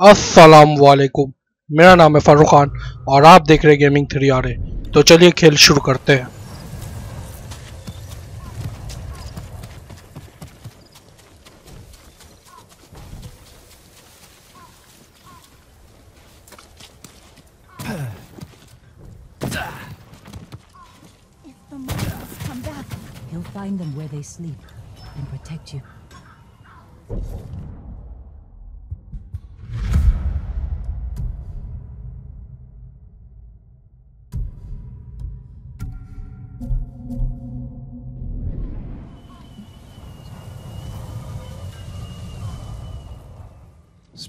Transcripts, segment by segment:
अस्सलाम वालेकुम मेरा नाम है फारूक खान और आप देख रहे हैं गेमिंग थ्री आर तो चलिए खेल शुरू करते हैं। Find them where they sleep and protect you.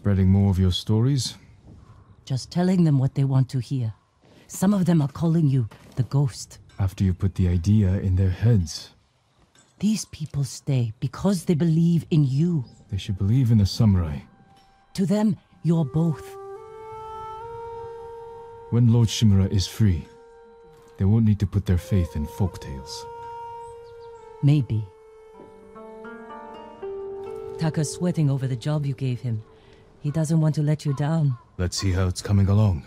Spreading more of your stories? Just telling them what they want to hear. Some of them are calling you the ghost. After you put the idea in their heads. These people stay because they believe in you. They should believe in the samurai. To them, you're both. When Lord Shimura is free, they won't need to put their faith in folktales. Maybe. Taka's sweating over the job you gave him. He doesn't want to let you down. Let's see how it's coming along.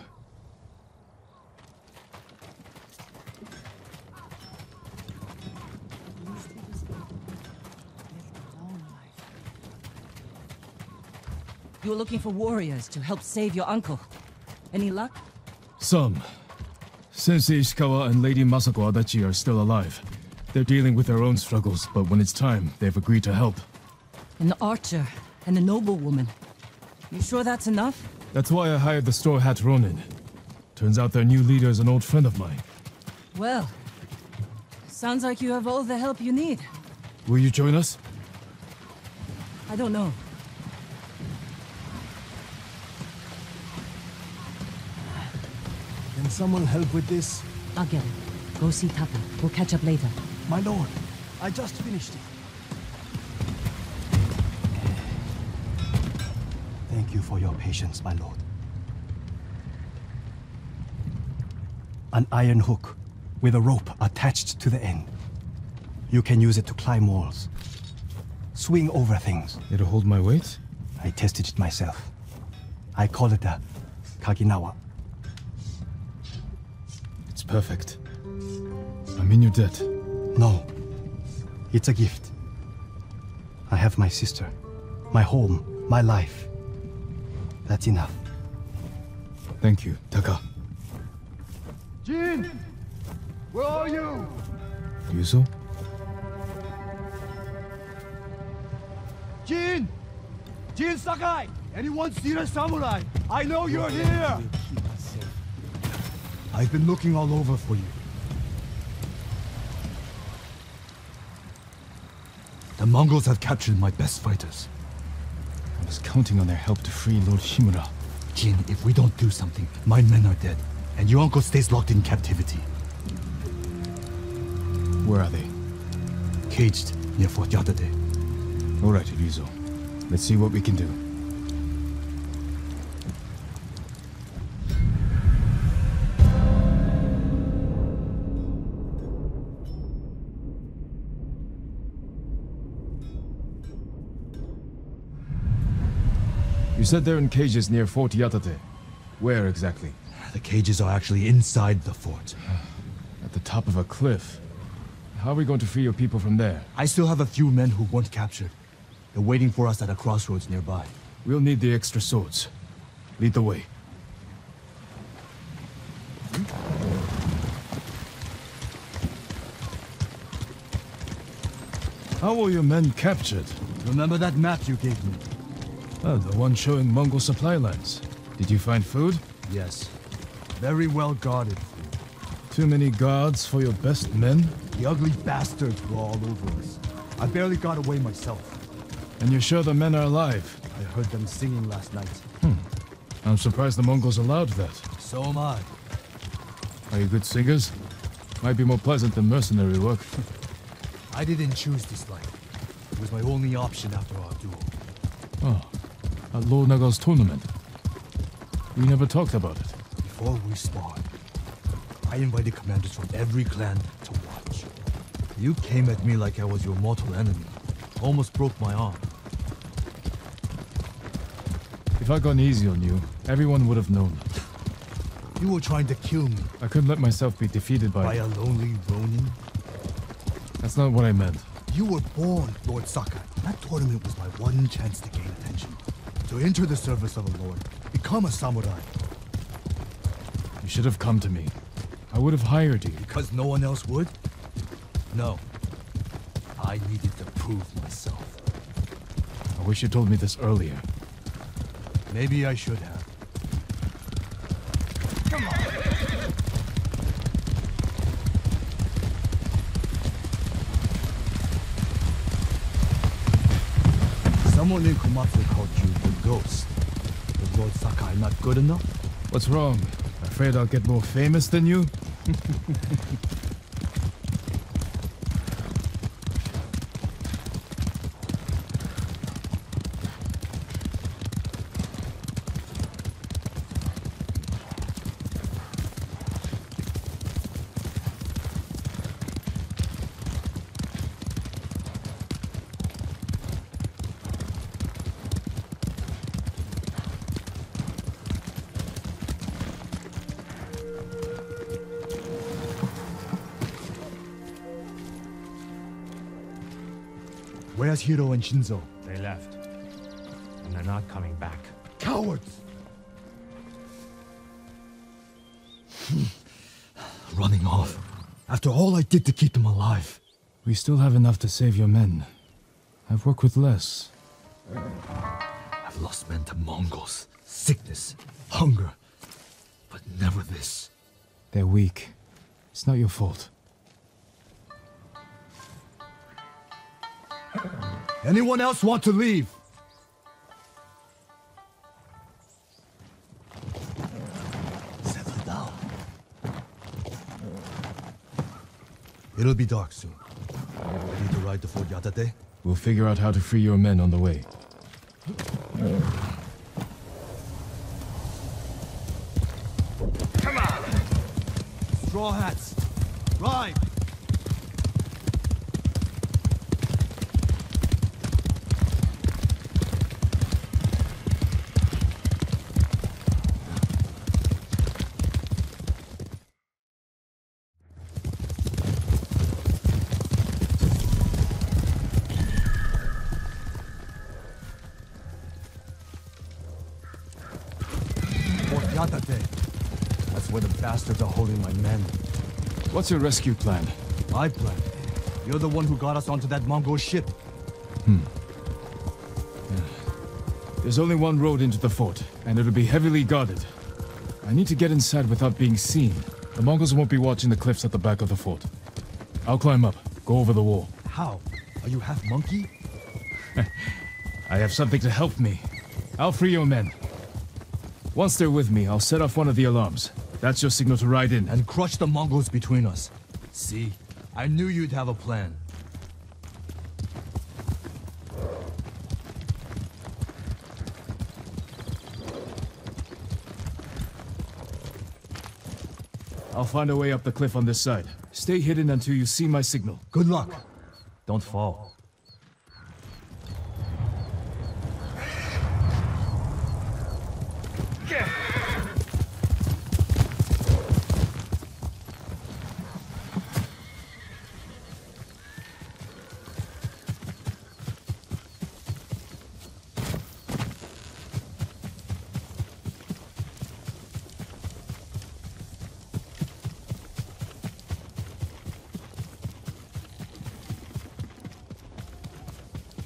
You're looking for warriors to help save your uncle. Any luck? Some. Sensei Ishikawa and Lady Masako Adachi are still alive. They're dealing with their own struggles, but when it's time, they've agreed to help. An archer and a noblewoman. You sure that's enough? That's why I hired the Straw Hat Ronin. Turns out their new leader is an old friend of mine. Well, sounds like you have all the help you need. Will you join us? I don't know. Can someone help with this? I'll get it. Go see Taka. We'll catch up later. My lord, I just finished it. Thank you for your patience, my lord. An iron hook with a rope attached to the end. You can use it to climb walls, swing over things. It'll hold my weight? I tested it myself. I call it a Kaginawa. It's perfect. I'm in your debt. No, it's a gift. I have my sister, my home, my life. That's enough. Thank you, Taka. Jin! Where are you? Ryuzo? Jin! Jin Sakai! Anyone seen a samurai? I know you're here! I've been looking all over for you. The Mongols have captured my best fighters. Was counting on their help to free Lord Shimura. Jin, if we don't do something, my men are dead, and your uncle stays locked in captivity, Where are they? caged near Fort Yatate. All right, Ryuzo. Let's see what we can do. You said they're in cages near Fort Yatate. Where exactly? The cages are actually inside the fort. Ah, at the top of a cliff. How are we going to free your people from there? I still have a few men who weren't captured. They're waiting for us at a crossroads nearby. We'll need the extra swords. Lead the way. How were your men captured? Remember that map you gave me? Oh, the one showing Mongol supply lines. Did you find food? Yes. Very well guarded. Too many guards for your best men? The ugly bastards were all over us. I barely got away myself. And you're sure the men are alive? I heard them singing last night. Hmm. I'm surprised the Mongols allowed that. So am I. Are you good singers? Might be more pleasant than mercenary work. I didn't choose this life. It was my only option after our duel. Oh, at Lord Nagal's tournament. We never talked about it. Before we sparred, I invited commanders from every clan to watch. You came at me like I was your mortal enemy. Almost broke my arm. If I'd gone easy on you, everyone would have known. You were trying to kill me I couldn't let myself be defeated by. by a lonely Ronin. That's not what I meant. You were born Lord Sakai. That tournament was my one chance to gain. To enter the service of a lord. Become a samurai. You should have come to me. I would have hired you. Because no one else would? No. I needed to prove myself. I wish you told me this earlier. Maybe I should have. Come Someone in Komatsu called you Ghost. Was Lord Sakai not good enough? What's wrong? Afraid I'll get more famous than you? Where's Hiro and Shinzo? They left. And they're not coming back. Cowards! Running off. After all I did to keep them alive. We still have enough to save your men. I've worked with less. I've lost men to Mongols, sickness, hunger. But never this. They're weak. It's not your fault. Anyone else want to leave? Settle down. It'll be dark soon. Ready to ride to Fort Yatate? We'll figure out how to free your men on the way. Come on! Straw hats. Ride! Bastards are holding my men. What's your rescue plan? My plan. You're the one who got us onto that Mongol ship. Hmm. There's only one road into the fort, and it'll be heavily guarded. I need to get inside without being seen. The Mongols won't be watching the cliffs at the back of the fort. I'll climb up, go over the wall. How? Are you half monkey? I have something to help me. I'll free your men. Once they're with me, I'll set off one of the alarms. That's your signal to ride in. And crush the Mongols between us. See? I knew you'd have a plan. I'll find a way up the cliff on this side. Stay hidden until you see my signal. Good luck. Don't fall.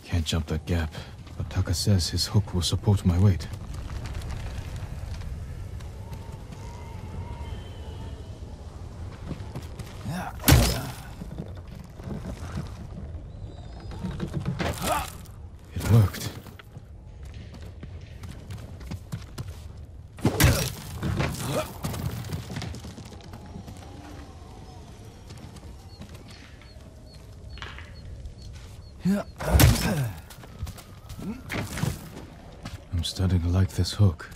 Can't jump that gap, but Taka says his hook will support my weight. this hook.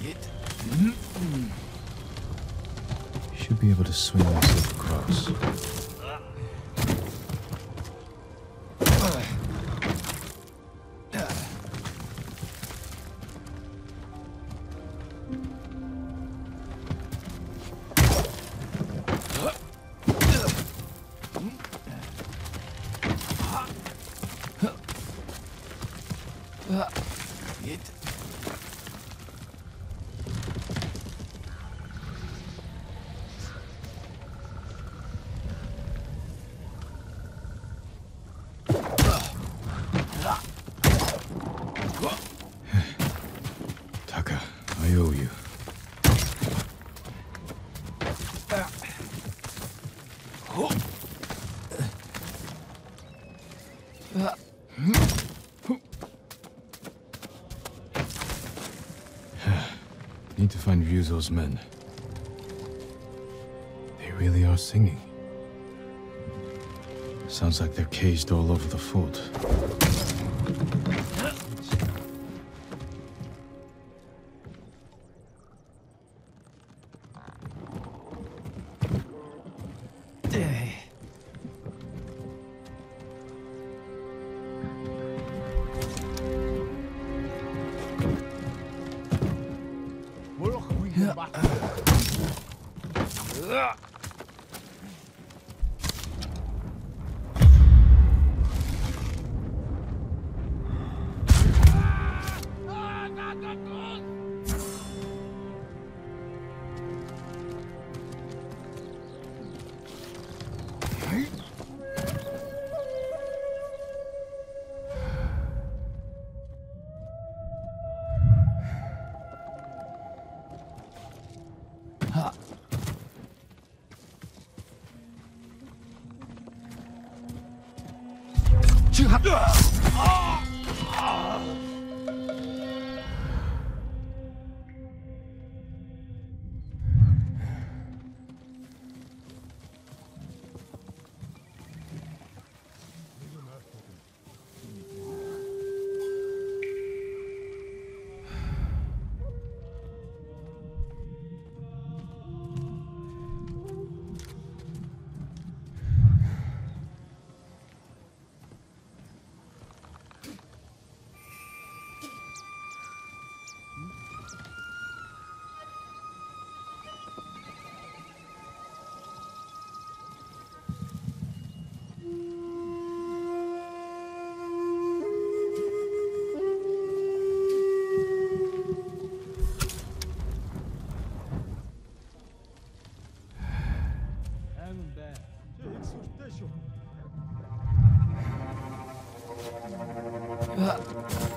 Get be able to swing myself across. I you. Need to find Ryuzo's men. They really are singing. Sounds like they're caged all over the fort. Ah, not the うわっ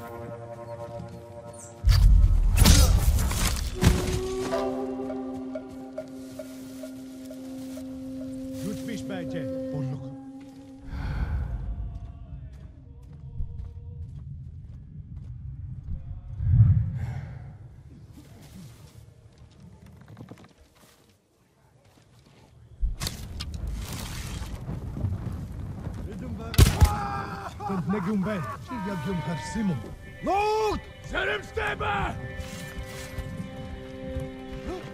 Jum Bay, Shiga Jum Harsimum. Lord! Serim Stebe!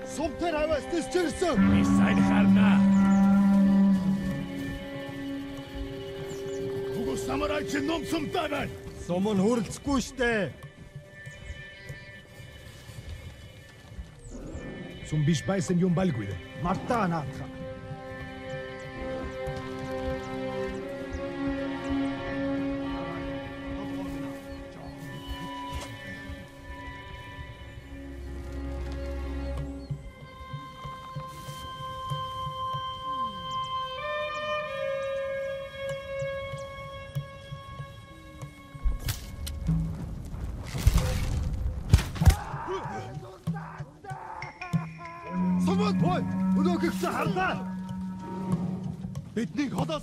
Somter Havas, this Chirsa! Misail Harna! Kugu Samurai Chinnum Sumtaran! Someone hurts Kushte! Sum Bishbai Sen Yum Balguide. Martana Adha!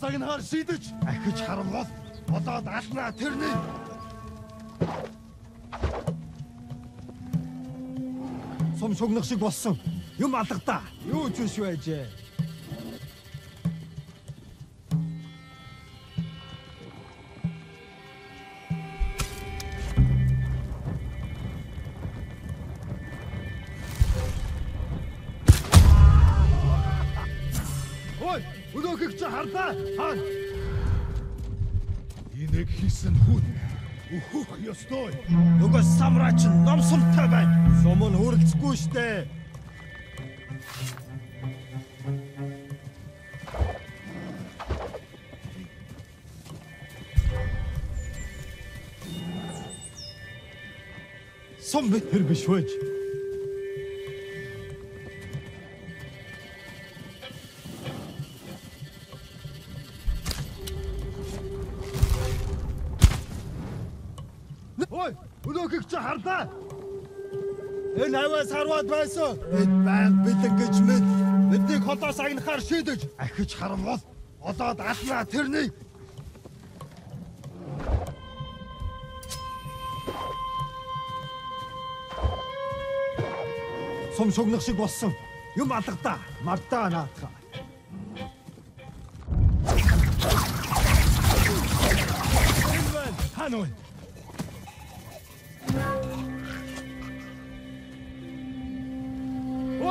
Сагнахаар шийдэж ахиж харамвал болоод алнаа тэрний. Сум шугнах шиг болсон. Юм алгадаа. Юу ч биш байжээ. Өөхөх ёстой. Нөгөө самрач номсолтой байна. Сум нь хөрөлцөхгүй штэ. Сум бид тэр биш байж. Энэ аваас харваад байсан. Бид байнг бэлэг гэж мэд. Бидний холоос агнахаар шийдэж Ахиж харамвал олоод алнаа тэрний. сум шугнах шиг болсон. Юм алгадаа. Мартаа наатах. Хануу.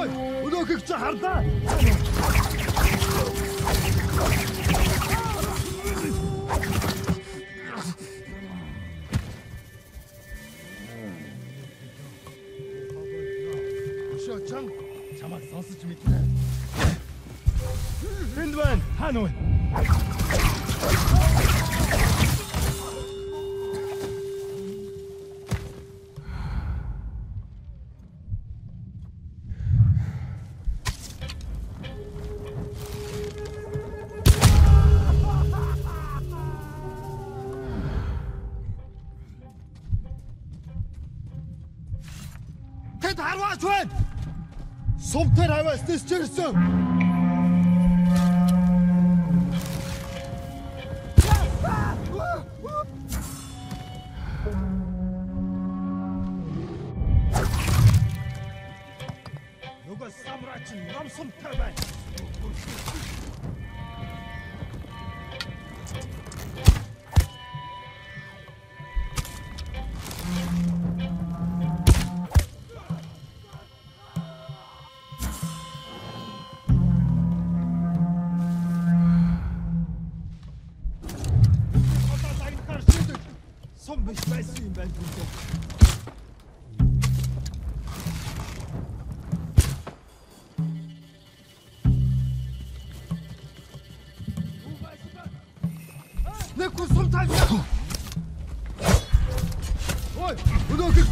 Ой, өнөөхийг чи харлаа. Өшөөчан чамайг сонсож мэднэ. Энд байна. Хануу. Тэд Сум тэр хаваас тисчэрсэн. Нөгөө самраач нам сум тэр байна. Gesundheit! Oi, und du gibst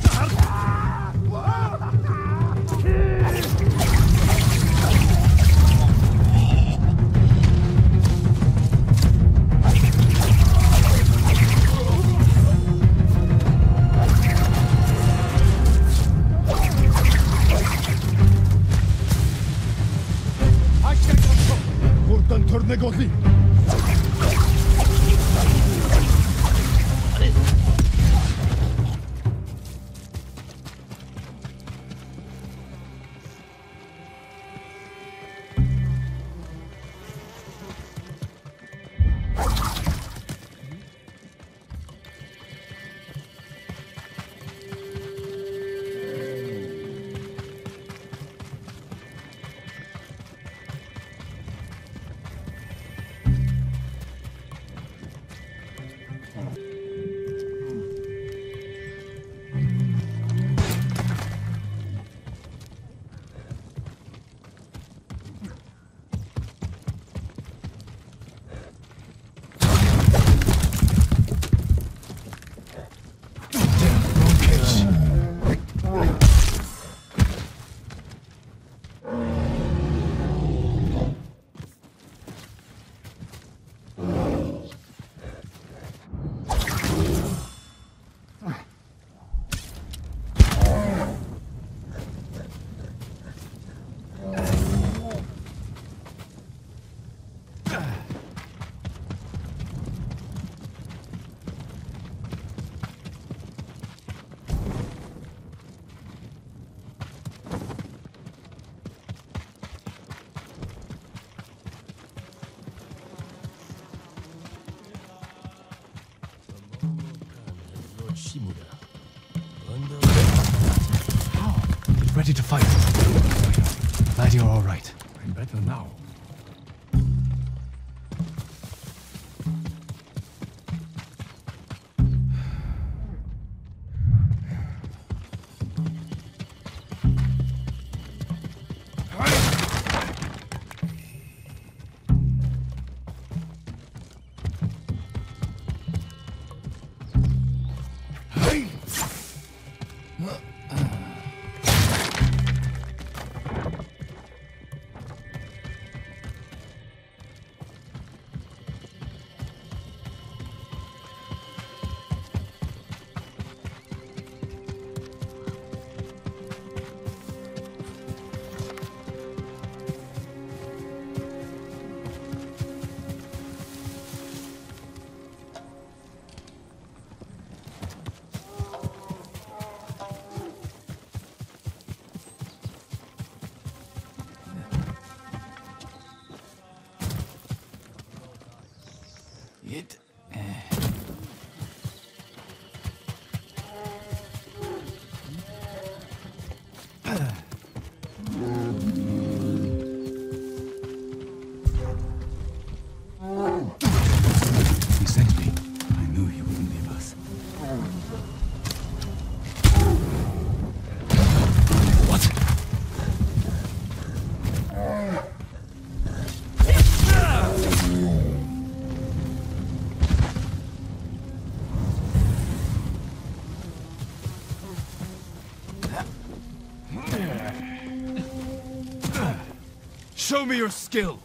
Show me your skill!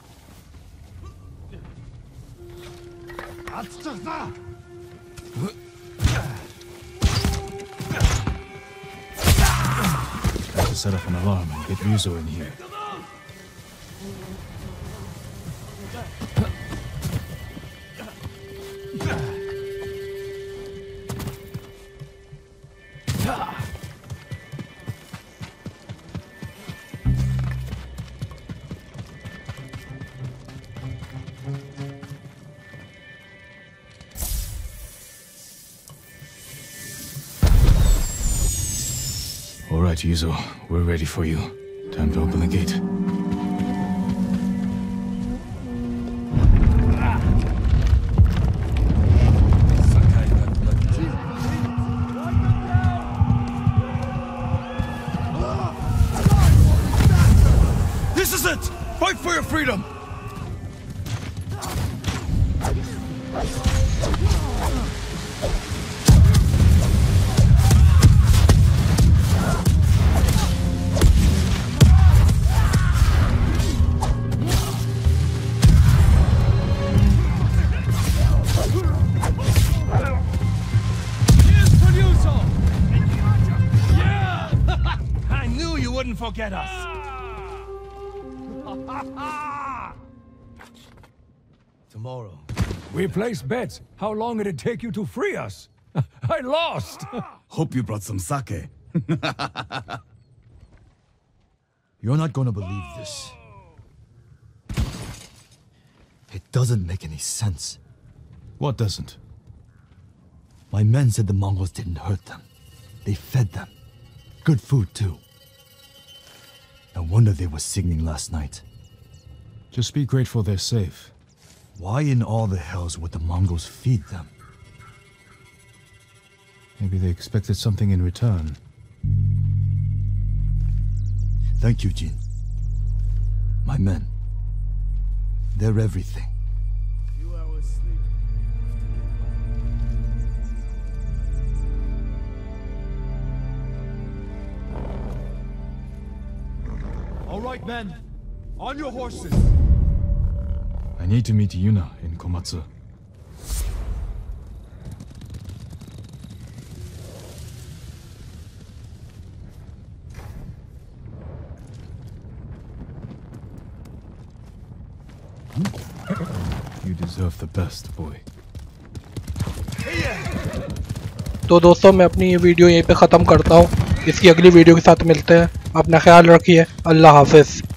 Have to set up an alarm and get Ryuzo in here. All right, Ryuzo, we're ready for you. Time to open the gate. This is it! Fight for your freedom! You us. Tomorrow. We placed bets. How long did it take you to free us? I lost. Hope you brought some sake. You're not gonna believe this. It doesn't make any sense. What doesn't? My men said the Mongols didn't hurt them. They fed them. Good food, too. No wonder they were singing last night. Just be grateful they're safe. Why in all the hells would the Mongols feed them? Maybe they expected something in return. Thank you, Jin. My men. They're everything. All right, men. On your horses. I need to meet Yuna in Komatsu. You deserve the best, boy. तो दोस्तों मैं अपनी ये video यहीं पे ख़त्म करता हूँ इसकी अगली वीडियो के साथ मिलते हैं अपना ख्याल रखिए अल्लाह हाफिज़।